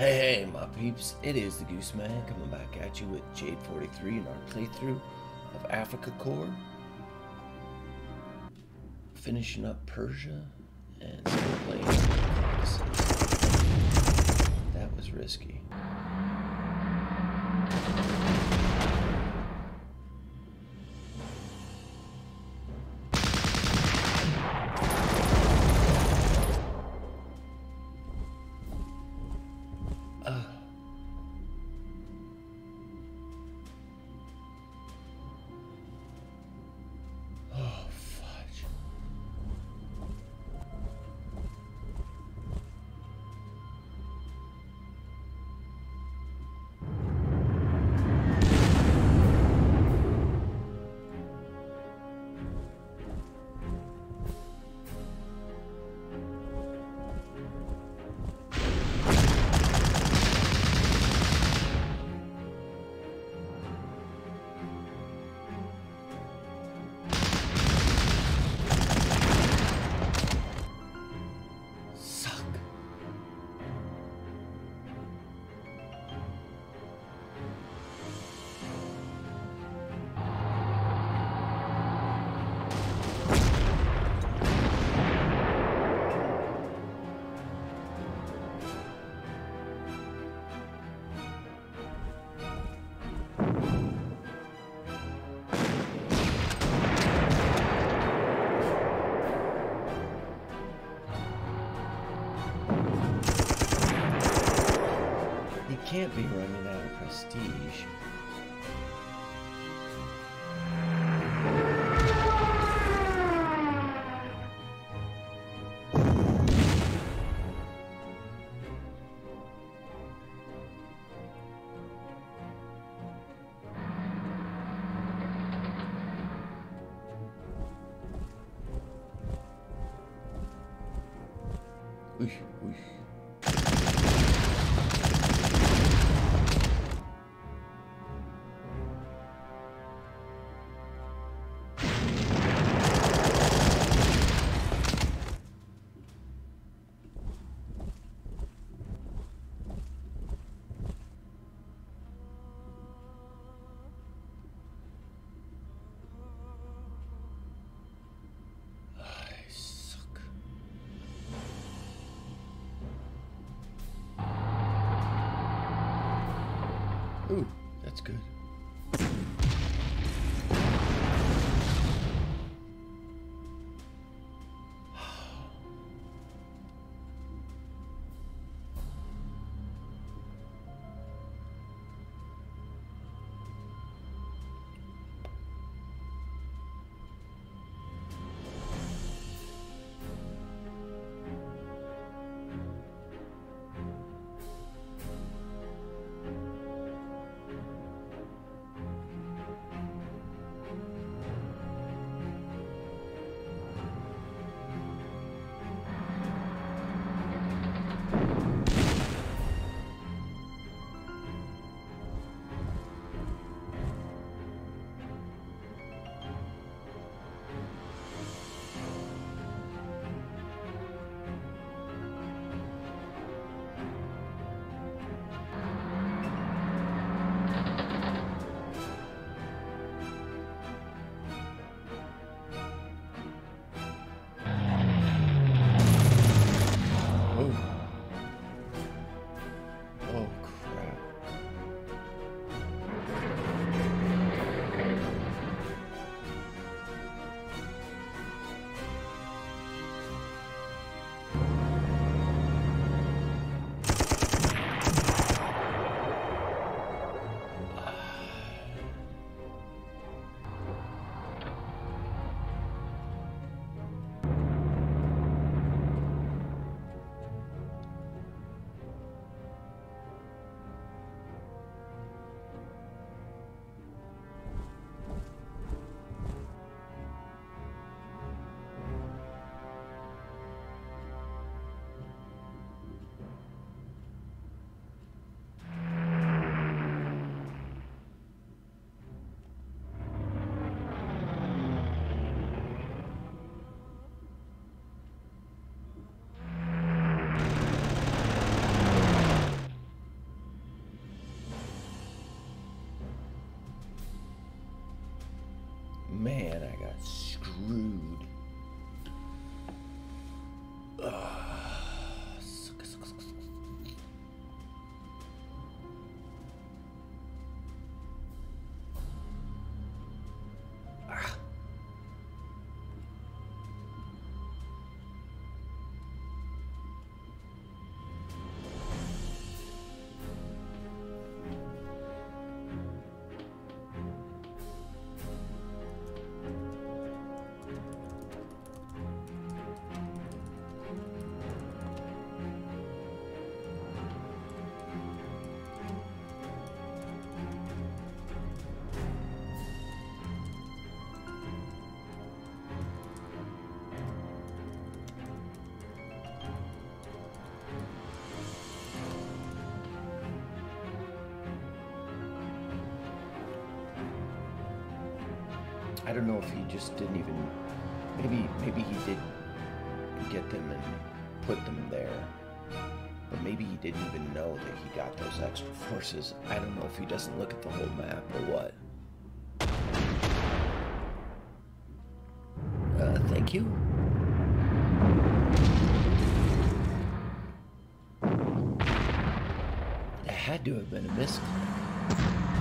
Hey, hey, my peeps, it is the Goose Man coming back at you with Jade 43 in our playthrough of Africa Korps. Finishing up Persia and still playing. That was risky. Oof, oof. Ooh, that's good. I don't know if he just didn't even. Maybe maybe he did get them and put them there. But maybe he didn't even know that he got those extra forces. I don't know if he doesn't look at the whole map or what. Uh, thank you. It had to have been a misclick.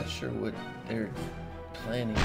Not sure what they're planning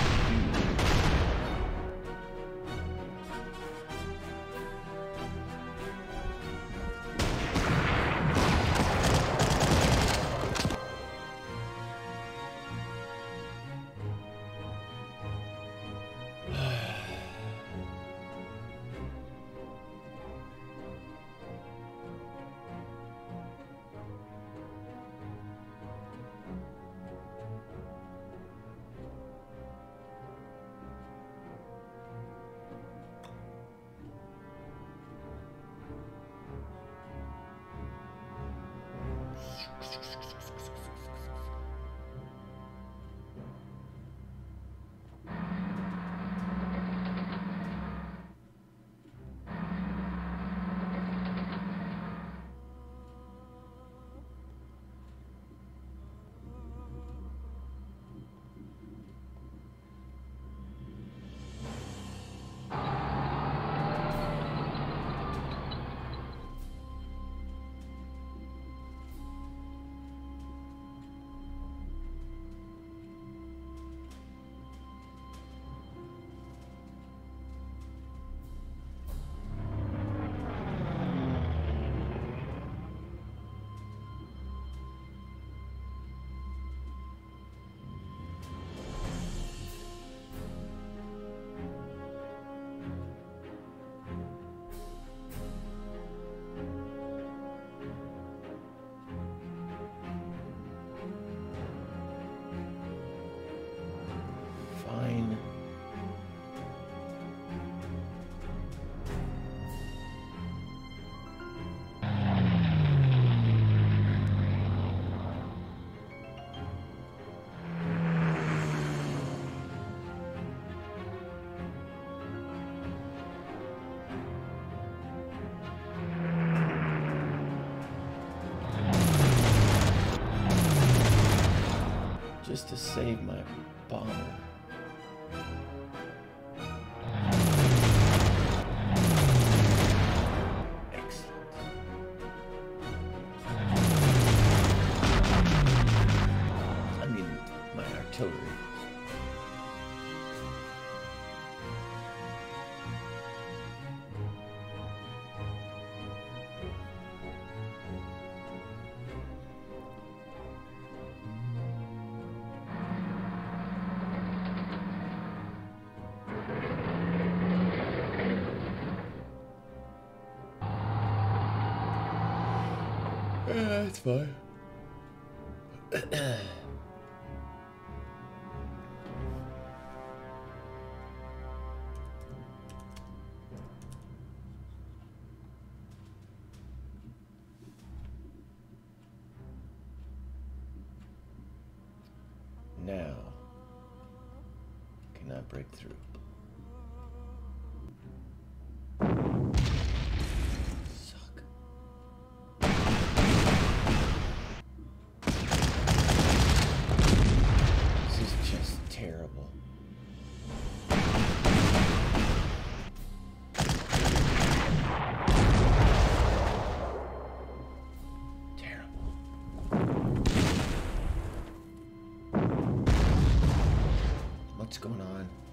just to save my bomber. Yeah, it's fine. What's going on?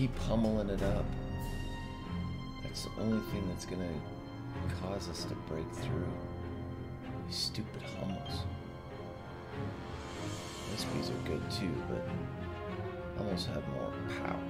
Keep pummeling it up. That's the only thing that's gonna cause us to break through. These stupid hummels. SPs are good too, but hummels have more power.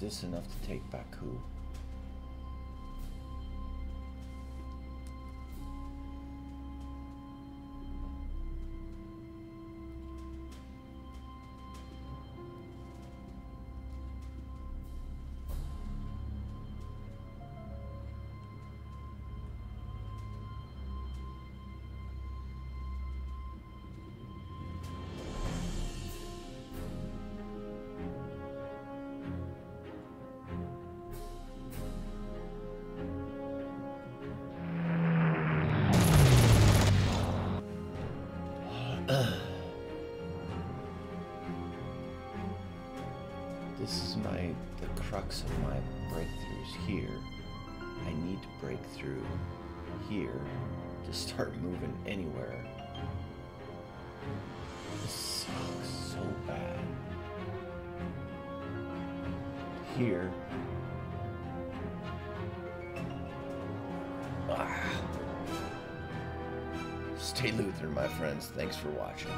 This enough to take Baku? Of my breakthroughs here. I need to break through here to start moving anywhere. This sucks so bad. Here. Ah. Stay Lutheran, my friends. Thanks for watching.